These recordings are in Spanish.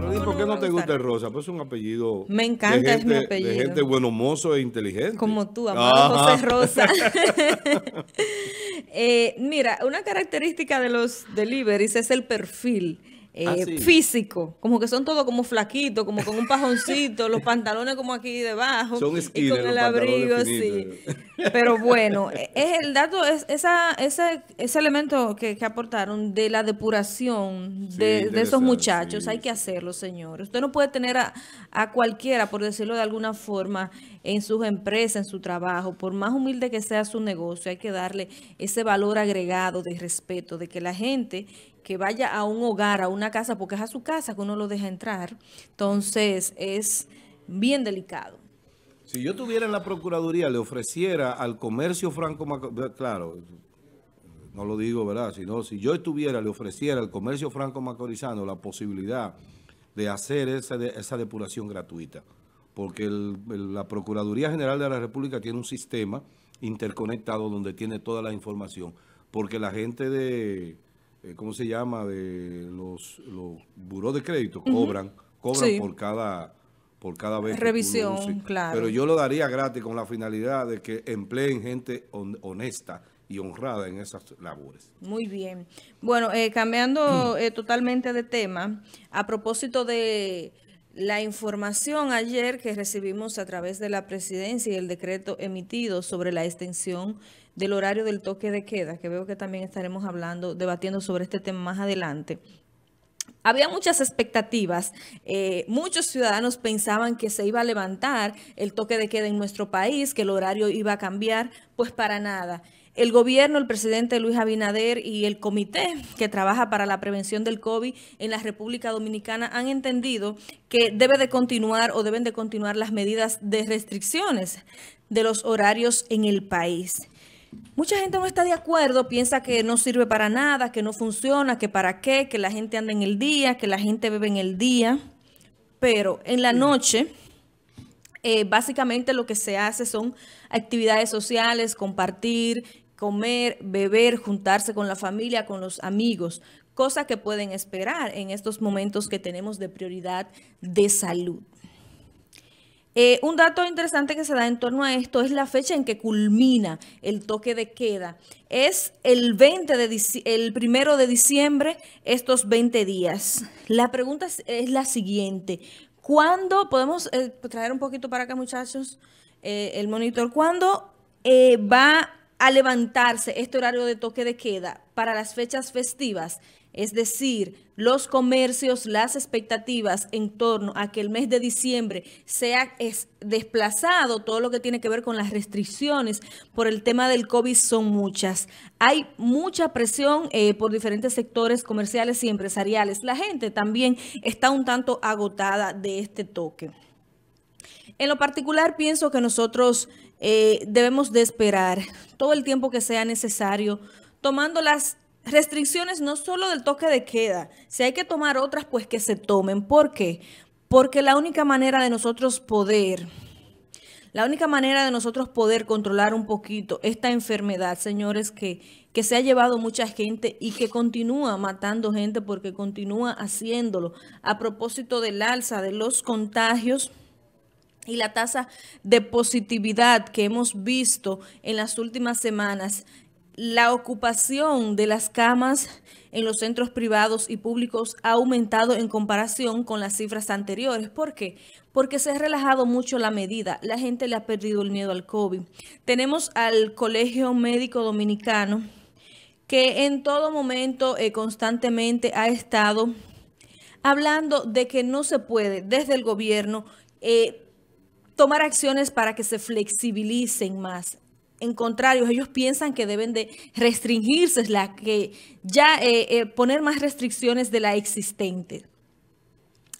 Carolina, ¿por qué no te gusta el rosa? Pues es un apellido. Me encanta, es mi apellido. De gente bueno, mozo e inteligente. Como tú, amado José Rosa. eh, mira, una característica de los deliveries es el perfil. Eh, ah, físico, como que son todos como flaquitos, como con un pajoncito, los pantalones como aquí debajo son y con el abrigo sí. Pero bueno, e, es el dato es esa, ese, ese elemento que, aportaron de la depuración de, esos muchachos, hay que hacerlo, señores. Usted no puede tener a, a cualquiera, por decirlo de alguna forma, en sus empresas, en su trabajo, por más humilde que sea su negocio, hay que darle ese valor agregado de respeto, de que la gente que vaya a un hogar, a una casa, porque es a su casa que uno lo deja entrar. Entonces, es bien delicado. Si yo tuviera en la Procuraduría, le ofreciera al comercio franco, claro, no lo digo, ¿verdad? Sino si yo estuviera, le ofreciera al comercio franco macorizano la posibilidad de hacer esa, esa depuración gratuita. Porque la Procuraduría General de la República tiene un sistema interconectado donde tiene toda la información. Porque la gente de eh, ¿cómo se llama? De los, los buró de crédito, cobran, cobran por cada por cada vez. Revisión, claro. Pero yo lo daría gratis con la finalidad de que empleen gente honesta y honrada en esas labores. Muy bien. Bueno, eh, cambiando eh, totalmente de tema, a propósito de la información ayer que recibimos a través de la presidencia y el decreto emitido sobre la extensión del horario del toque de queda, que veo que también estaremos hablando, debatiendo sobre este tema más adelante. Había muchas expectativas, eh, muchos ciudadanos pensaban que se iba a levantar el toque de queda en nuestro país, que el horario iba a cambiar, pues para nada. El gobierno, el presidente Luis Abinader y el comité que trabaja para la prevención del COVID en la República Dominicana han entendido que debe de continuar o deben de continuar las medidas de restricciones de los horarios en el país. Mucha gente no está de acuerdo, piensa que no sirve para nada, que no funciona, que para qué, que la gente anda en el día, que la gente bebe en el día. Pero en la noche, eh, básicamente lo que se hace son actividades sociales, compartir, comer, beber, juntarse con la familia, con los amigos, cosa que pueden esperar en estos momentos que tenemos de prioridad de salud. Eh, un dato interesante que se da en torno a esto es la fecha en que culmina el toque de queda. Es el 20 de el primero de diciembre, estos 20 días. La pregunta es, la siguiente. ¿Cuándo, podemos eh, traer un poquito para acá muchachos, eh, el monitor, cuándo va a levantarse este horario de toque de queda para las fechas festivas? Es decir, los comercios, las expectativas en torno a que el mes de diciembre sea desplazado, todo lo que tiene que ver con las restricciones por el tema del COVID son muchas. Hay mucha presión eh, por diferentes sectores comerciales y empresariales. La gente también está un tanto agotada de este toque. En lo particular, pienso que nosotros eh, debemos de esperar todo el tiempo que sea necesario, tomando las restricciones no solo del toque de queda, si hay que tomar otras, pues que se tomen. ¿Por qué? Porque la única manera de nosotros poder, la única manera de nosotros poder controlar un poquito esta enfermedad, señores, que, que se ha llevado mucha gente y que continúa matando gente porque continúa haciéndolo a propósito del alza de los contagios y la tasa de positividad que hemos visto en las últimas semanas la ocupación de las camas en los centros privados y públicos ha aumentado en comparación con las cifras anteriores. ¿Por qué? Porque se ha relajado mucho la medida. La gente le ha perdido el miedo al COVID. Tenemos al Colegio Médico Dominicano que en todo momento eh, constantemente ha estado hablando de que no se puede desde el gobierno eh, tomar acciones para que se flexibilicen más en contrario, ellos piensan que deben de restringirse, la que ya eh, eh, poner más restricciones de la existente.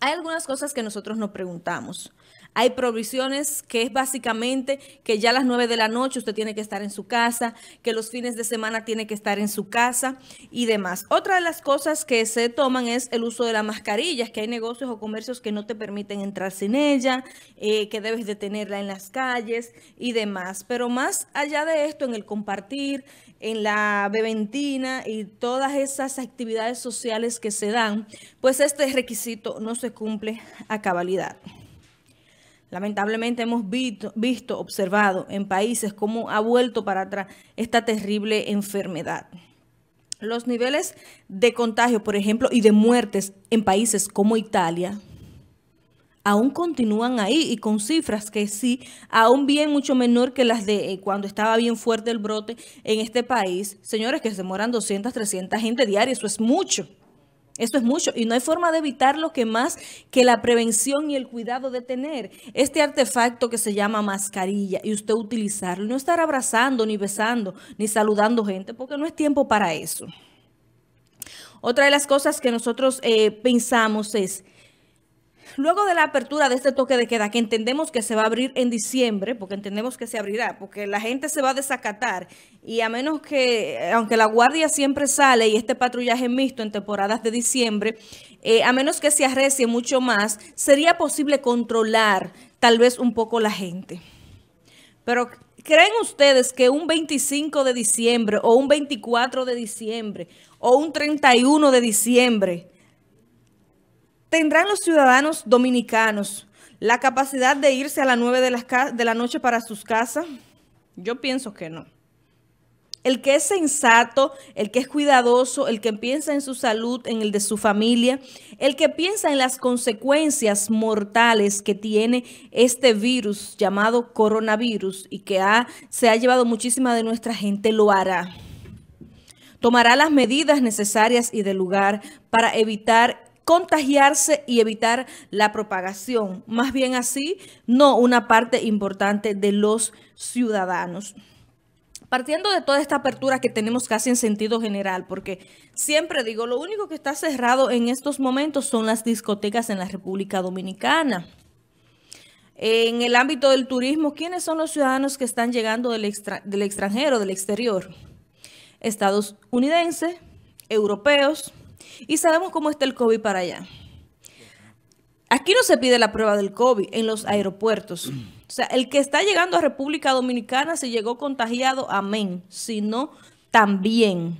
Hay algunas cosas que nosotros nos preguntamos. Hay provisiones que es básicamente que ya a las 9 de la noche usted tiene que estar en su casa, que los fines de semana tiene que estar en su casa y demás. Otra de las cosas que se toman es el uso de las mascarillas, que hay negocios o comercios que no te permiten entrar sin ella, eh, que debes de tenerla en las calles y demás. Pero más allá de esto, en el compartir, en la beventina y todas esas actividades sociales que se dan, pues este requisito no se cumple a cabalidad. Lamentablemente hemos visto, observado en países cómo ha vuelto para atrás esta terrible enfermedad. Los niveles de contagio, por ejemplo, y de muertes en países como Italia, aún continúan ahí y con cifras que sí, aún bien mucho menor que las de eh, cuando estaba bien fuerte el brote en este país. Señores, que se mueran 200, 300 gente diaria, eso es mucho. Esto es mucho y no hay forma de evitarlo que más que la prevención y el cuidado de tener este artefacto que se llama mascarilla y usted utilizarlo. No estar abrazando, ni besando, ni saludando gente, porque no es tiempo para eso. Otra de las cosas que nosotros eh, pensamos es Luego de la apertura de este toque de queda, que entendemos que se va a abrir en diciembre, porque entendemos que se abrirá, porque la gente se va a desacatar, y a menos que, aunque la guardia siempre sale y este patrullaje mixto en temporadas de diciembre, eh, a menos que se arrecie mucho más, sería posible controlar tal vez un poco la gente. Pero ¿creen ustedes que un 25 de diciembre o un 24 de diciembre o un 31 de diciembre ¿Tendrán los ciudadanos dominicanos la capacidad de irse a las 9 de, la noche para sus casas? Yo pienso que no. El que es sensato, el que es cuidadoso, el que piensa en su salud, en el de su familia, el que piensa en las consecuencias mortales que tiene este virus llamado coronavirus y que ha, se ha llevado muchísima de nuestra gente, lo hará. Tomará las medidas necesarias y de lugar para evitar contagiarse y evitar la propagación. Más bien así, no una parte importante de los ciudadanos. Partiendo de toda esta apertura que tenemos casi en sentido general, porque siempre digo, lo único que está cerrado en estos momentos son las discotecas en la República Dominicana. En el ámbito del turismo, ¿quiénes son los ciudadanos que están llegando del, extranjero, del exterior? Estadounidenses, europeos, y sabemos cómo está el COVID para allá. Aquí no se pide la prueba del COVID en los aeropuertos. O sea, el que está llegando a República Dominicana, si llegó contagiado, amén. Si no, también.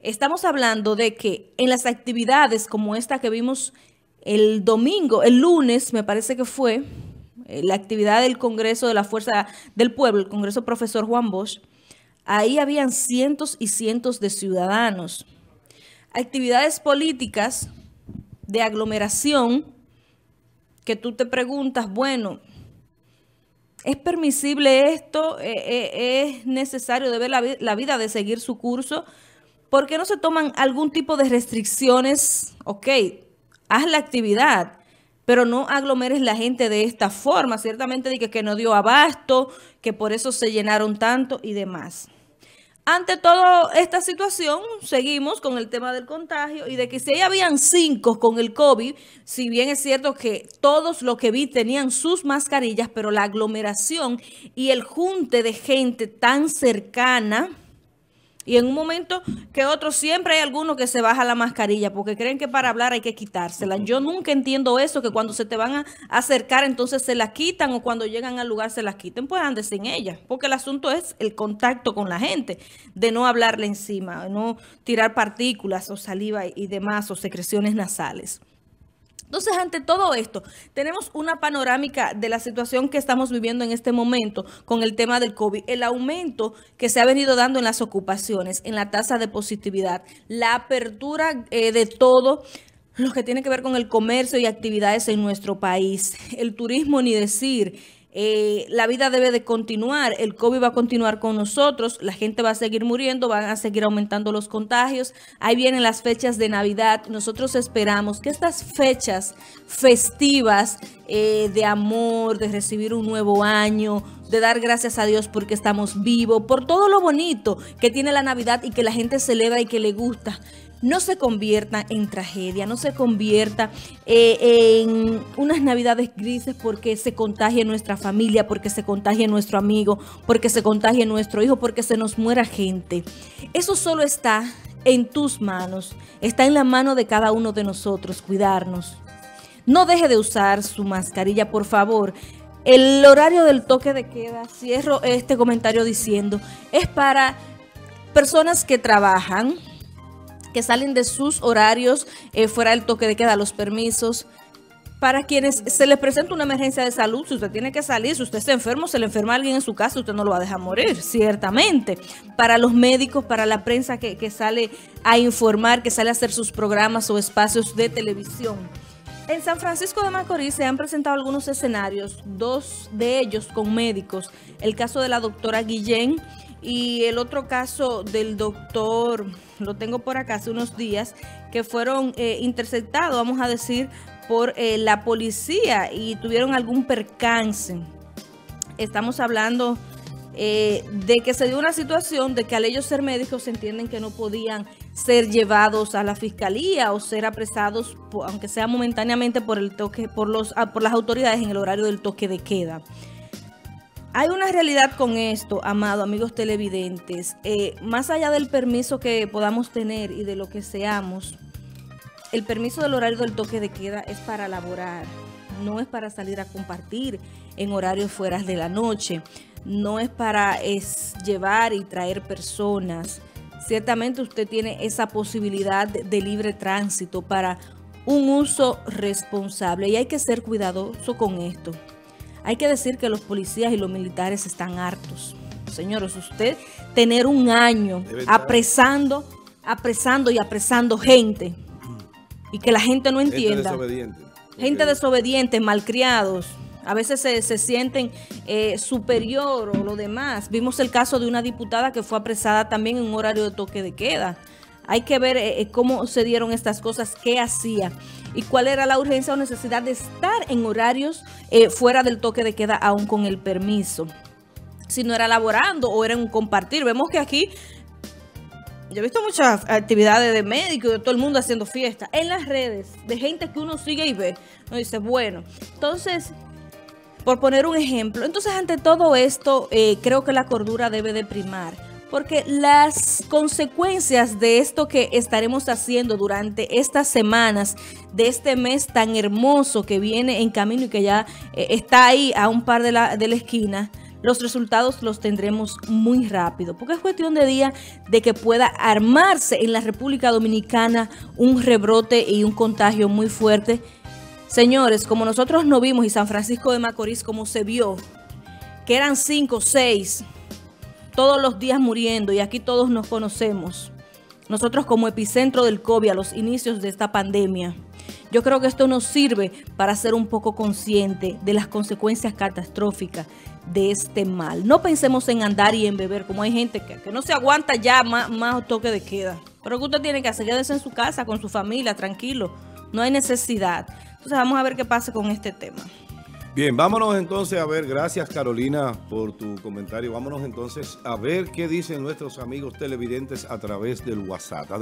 Estamos hablando de que en las actividades como esta que vimos el domingo, el lunes, me parece que fue, eh, la actividad del Congreso de la Fuerza del Pueblo, el Congreso Profesor Juan Bosch, ahí habían cientos y cientos de ciudadanos actividades políticas de aglomeración que tú te preguntas, bueno, ¿es permisible esto? ¿E, e, ¿Es necesario de ver la, vida de seguir su curso? ¿Por qué no se toman algún tipo de restricciones? Ok, haz la actividad, pero no aglomeres la gente de esta forma. Ciertamente dije que no dio abasto, que por eso se llenaron tanto y demás. Ante toda esta situación, seguimos con el tema del contagio y de que si ahí habían cinco con el COVID, si bien es cierto que todos los que vi tenían sus mascarillas, pero la aglomeración y el junte de gente tan cercana y en un momento que otro, siempre hay alguno que se baja la mascarilla porque creen que para hablar hay que quitársela. Yo nunca entiendo eso, que cuando se te van a acercar entonces se la quitan o cuando llegan al lugar se la quiten, pues andes sin ella. Porque el asunto es el contacto con la gente, de no hablarle encima, de no tirar partículas o saliva y demás o secreciones nasales. Entonces, ante todo esto, tenemos una panorámica de la situación que estamos viviendo en este momento con el tema del COVID, el aumento que se ha venido dando en las ocupaciones, en la tasa de positividad, la apertura eh, de todo lo que tiene que ver con el comercio y actividades en nuestro país, el turismo ni decir, eh, la vida debe de continuar, el COVID va a continuar con nosotros, la gente va a seguir muriendo, van a seguir aumentando los contagios, ahí vienen las fechas de Navidad, nosotros esperamos que estas fechas festivas eh, de amor, de recibir un nuevo año, de dar gracias a Dios porque estamos vivos, por todo lo bonito que tiene la Navidad y que la gente celebra y que le gusta, no se convierta en tragedia, no se convierta eh, en unas navidades grises porque se contagie nuestra familia, porque se contagie nuestro amigo, porque se contagie nuestro hijo, porque se nos muera gente. Eso solo está en tus manos, está en la mano de cada uno de nosotros, cuidarnos. No deje de usar su mascarilla, por favor. El horario del toque de queda, cierro este comentario diciendo, es para personas que trabajan, que salen de sus horarios eh, fuera del toque de queda, los permisos. Para quienes se les presenta una emergencia de salud, si usted tiene que salir, si usted está enfermo, se le enferma alguien en su casa, usted no lo va a dejar morir, ciertamente. Para los médicos, para la prensa que, que sale a informar, que sale a hacer sus programas o espacios de televisión. En San Francisco de Macorís se han presentado algunos escenarios, dos de ellos con médicos. El caso de la doctora Guillén y el otro caso del doctor, lo tengo por acá hace unos días, que fueron eh, interceptados, vamos a decir, por eh, la policía y tuvieron algún percance. Estamos hablando eh, de que se dio una situación de que al ellos ser médicos se entienden que no podían ser llevados a la fiscalía o ser apresados, aunque sea momentáneamente por el toque, por los ah, por las autoridades en el horario del toque de queda. Hay una realidad con esto, amado, amigos televidentes. Eh, más allá del permiso que podamos tener y de lo que seamos, el permiso del horario del toque de queda es para laborar, no es para salir a compartir en horarios fuera de la noche, no es para es llevar y traer personas. Ciertamente usted tiene esa posibilidad de libre tránsito para un uso responsable y hay que ser cuidadoso con esto. Hay que decir que los policías y los militares están hartos. Señores, usted tener un año apresando, apresando y apresando gente y que la gente no entienda. Gente desobediente. Gente desobediente, malcriados. A veces se, sienten eh, superior o lo demás. Vimos el caso de una diputada que fue apresada también en un horario de toque de queda. Hay que ver eh, eh, cómo se dieron estas cosas, qué hacía y cuál era la urgencia o necesidad de estar en horarios eh, fuera del toque de queda aún con el permiso. Si no era laborando o era un compartir. Vemos que aquí yo he visto muchas actividades de médicos, de todo el mundo haciendo fiestas en las redes, de gente que uno sigue y ve. Uno dice, bueno, entonces, por poner un ejemplo, entonces ante todo esto, creo que la cordura debe de primar porque las consecuencias de esto que estaremos haciendo durante estas semanas, de este mes tan hermoso que viene en camino y que ya eh, está ahí a un par de la, de la esquina, los resultados los tendremos muy rápido, porque es cuestión de día de que pueda armarse en la República Dominicana un rebrote y un contagio muy fuerte. Señores, como nosotros no vimos y San Francisco de Macorís como se vio, que eran cinco, seis todos los días muriendo y aquí todos nos conocemos. Nosotros como epicentro del COVID a los inicios de esta pandemia. Yo creo que esto nos sirve para ser un poco consciente de las consecuencias catastróficas de este mal. No pensemos en andar y en beber, como hay gente que, no se aguanta ya más, más, toque de queda. Pero que usted tiene que hacer, quédese en su casa con su familia, tranquilo. No hay necesidad. Entonces vamos a ver qué pasa con este tema. Bien, vámonos entonces a ver, gracias Carolina por tu comentario, vámonos entonces a ver qué dicen nuestros amigos televidentes a través del WhatsApp.